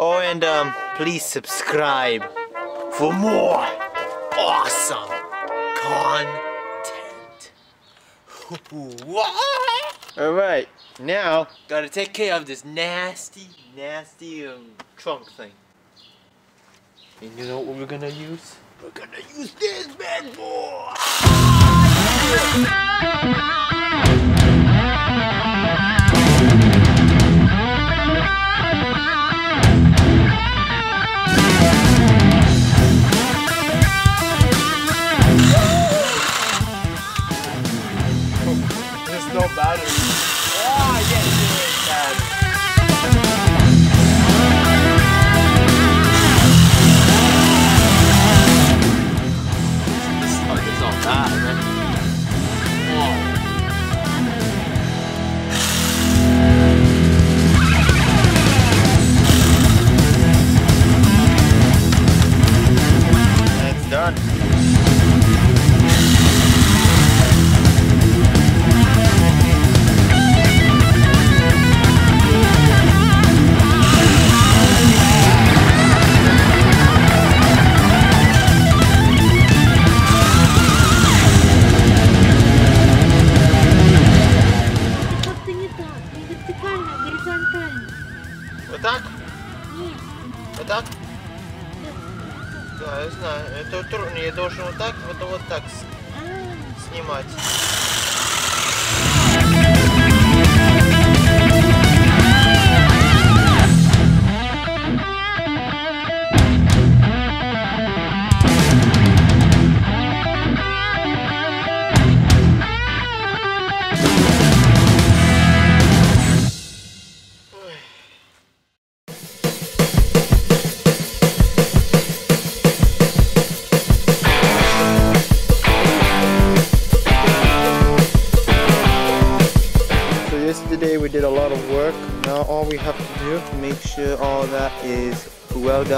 Oh, and um, please subscribe for more awesome content. All right, now gotta take care of this nasty, nasty um, trunk thing. And you know what we're gonna use? We're gonna use this bad boy. se dobraram. так а. снимать.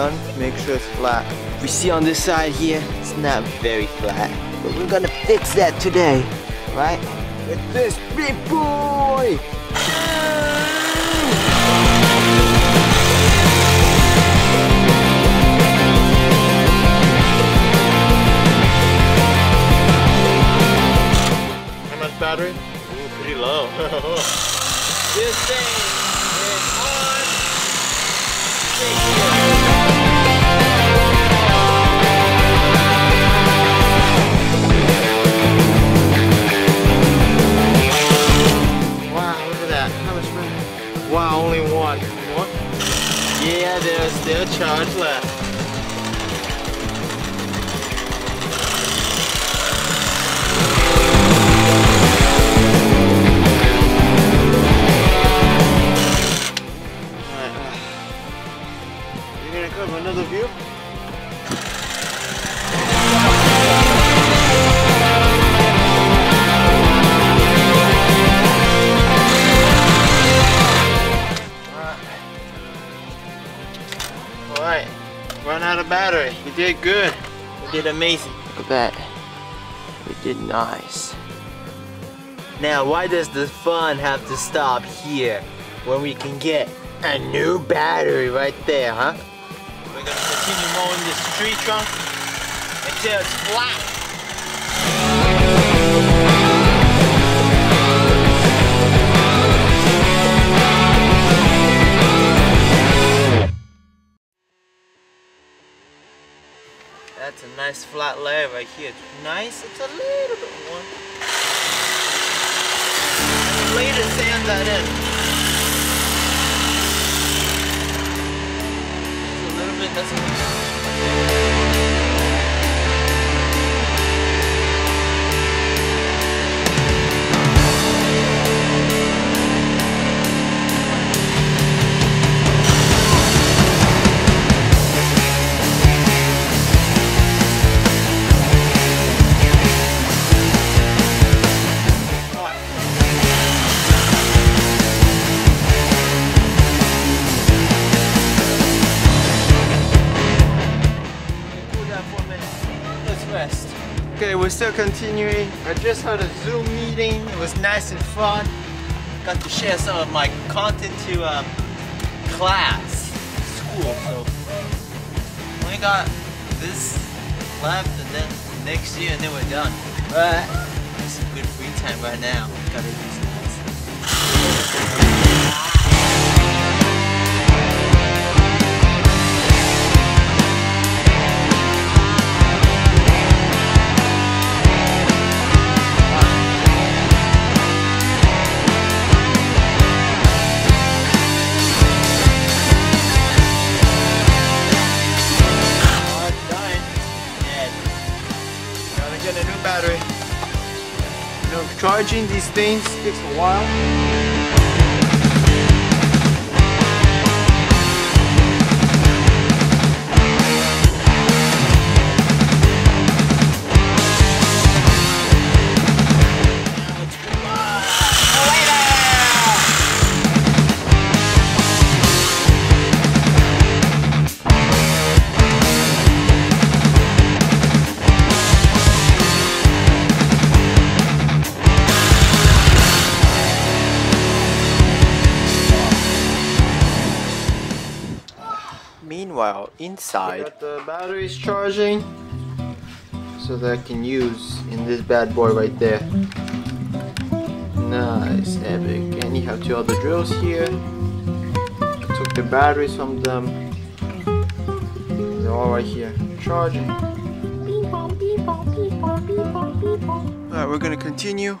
Done. Make sure it's flat. We see on this side here, it's not very flat. But we're gonna fix that today, right? With this big boy! How much battery? Ooh, pretty low. this thing is on. Wow, charge left. Alright, uh, you gonna cover another view? Did good. You did amazing. Look at that. We did nice. Now, why does the fun have to stop here when we can get a new battery right there, huh? We're gonna continue mowing this tree trunk until it's flat. That's a nice flat layer right here. Nice, it's a little bit warm later sand that in. A little bit, that's Okay, we're still continuing. I just had a Zoom meeting. It was nice and fun. Got to share some of my content to um, class, school so we got this left and then next year and then we're done. But it's some good free time right now. Gotta charging these things takes a while. Meanwhile, inside, got the batteries charging so that I can use in this bad boy right there. Nice, epic. And you have two other drills here. I took the batteries from them. They're all right here, charging. Alright, we're gonna continue.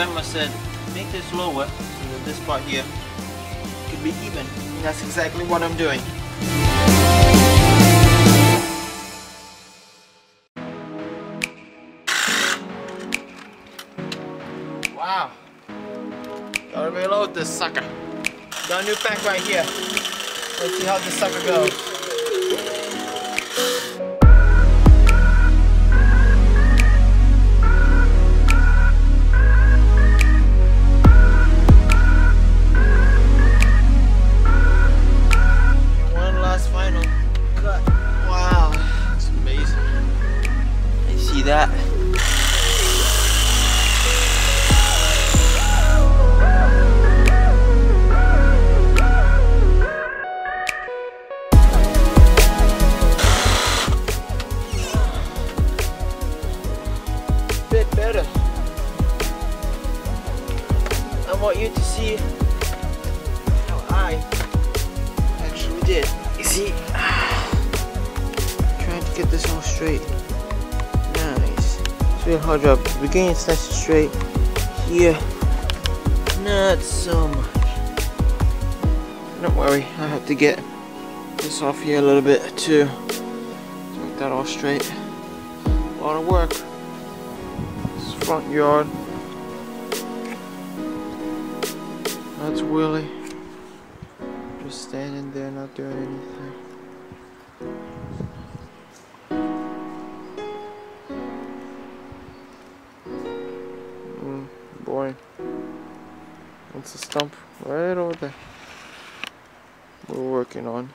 Grandma said, make this lower so that this part here could be even. And that's exactly what I'm doing. Wow. Gotta reload this sucker. Got a new pack right here. Let's see how this sucker goes. Straight. Nice. Real hard job. Beginning and straight. Here, not so much. Don't worry, I have to get this off here a little bit too. To make that all straight. A lot of work. This front yard. That's Willie. Just standing there not doing anything. That's a stump right over there. We're working on.